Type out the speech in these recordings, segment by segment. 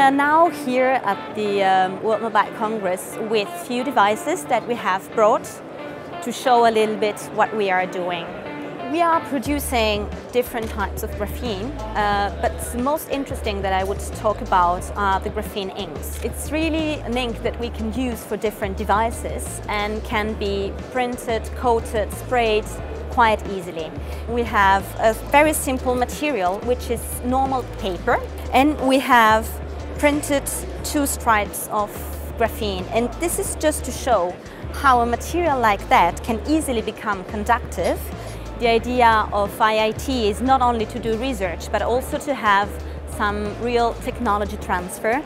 are now here at the um, World Mobile Congress with few devices that we have brought to show a little bit what we are doing. We are producing different types of graphene, uh, but the most interesting that I would talk about are the graphene inks. It's really an ink that we can use for different devices and can be printed, coated, sprayed quite easily. We have a very simple material, which is normal paper, and we have printed two stripes of graphene. And this is just to show how a material like that can easily become conductive the idea of IIT is not only to do research, but also to have some real technology transfer.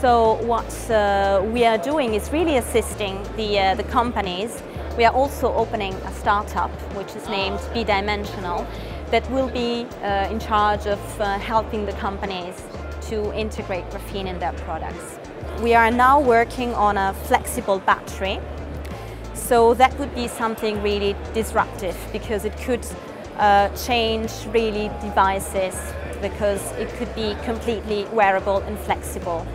So what uh, we are doing is really assisting the, uh, the companies. We are also opening a startup, which is named BeDimensional, that will be uh, in charge of uh, helping the companies to integrate graphene in their products. We are now working on a flexible battery so that would be something really disruptive because it could uh, change really devices because it could be completely wearable and flexible.